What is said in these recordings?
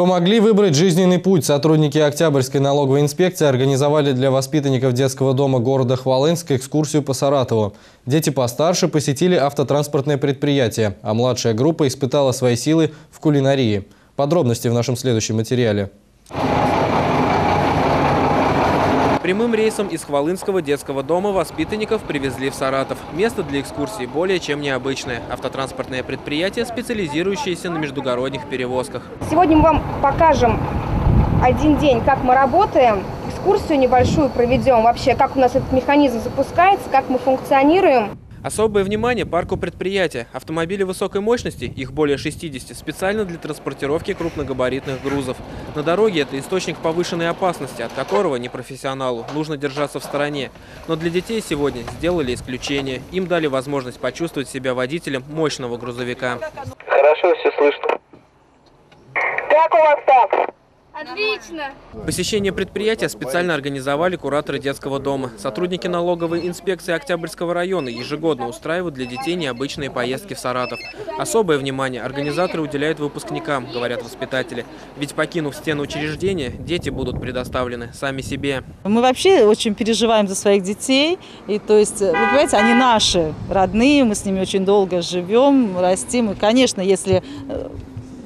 Помогли выбрать жизненный путь. Сотрудники Октябрьской налоговой инспекции организовали для воспитанников детского дома города Хвалынск экскурсию по Саратову. Дети постарше посетили автотранспортное предприятие, а младшая группа испытала свои силы в кулинарии. Подробности в нашем следующем материале. Прямым рейсом из Хвалынского детского дома воспитанников привезли в Саратов. Место для экскурсии более чем необычное. Автотранспортное предприятие, специализирующееся на междугородних перевозках. Сегодня мы вам покажем один день, как мы работаем, экскурсию небольшую проведем, вообще, как у нас этот механизм запускается, как мы функционируем. Особое внимание парку предприятия. Автомобили высокой мощности, их более 60, специально для транспортировки крупногабаритных грузов. На дороге это источник повышенной опасности, от которого непрофессионалу нужно держаться в стороне. Но для детей сегодня сделали исключение. Им дали возможность почувствовать себя водителем мощного грузовика. Хорошо, все слышно. Как у вас там? Отлично! Посещение предприятия специально организовали кураторы детского дома. Сотрудники налоговой инспекции Октябрьского района ежегодно устраивают для детей необычные поездки в Саратов. Особое внимание организаторы уделяют выпускникам, говорят воспитатели. Ведь покинув стены учреждения, дети будут предоставлены сами себе. Мы вообще очень переживаем за своих детей. И то есть, вы понимаете, они наши, родные, мы с ними очень долго живем, растим. И, конечно, если э,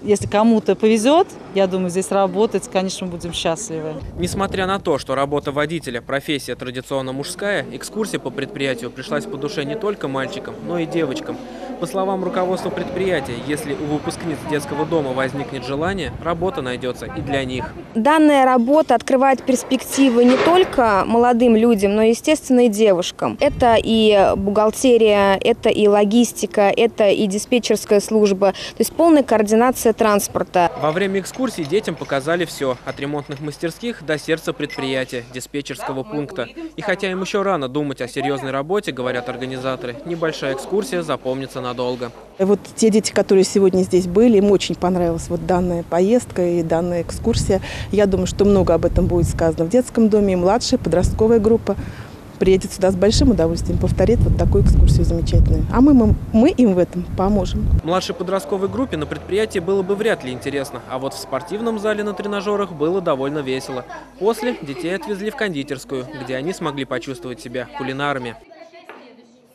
если кому-то повезет, я думаю, здесь работать, конечно, мы будем счастливы. Несмотря на то, что работа водителя – профессия традиционно мужская, экскурсия по предприятию пришлась по душе не только мальчикам, но и девочкам. По словам руководства предприятия, если у выпускниц детского дома возникнет желание, работа найдется и для них. Данная работа открывает перспективы не только молодым людям, но, естественно, и девушкам. Это и бухгалтерия, это и логистика, это и диспетчерская служба, то есть полная координация транспорта. Во время экскурсии детям показали все, от ремонтных мастерских до сердца предприятия, диспетчерского пункта. И хотя им еще рано думать о серьезной работе, говорят организаторы, небольшая экскурсия запомнится надолго. Вот те дети, которые сегодня здесь были, им очень понравилась вот данная поездка и данная экскурсия. Я думаю, что много об этом будет сказано в детском доме, и младшая подростковая группа приедет сюда с большим удовольствием, повторит вот такую экскурсию замечательную. А мы, мы, им в этом поможем. Младшей подростковой группе на предприятии было бы вряд ли интересно, а вот в спортивном зале на тренажерах было довольно весело. После детей отвезли в кондитерскую, где они смогли почувствовать себя кулинарами.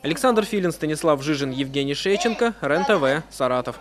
Александр Филин, Станислав Жижин, Евгений Шейченко, РЕН-ТВ, Саратов.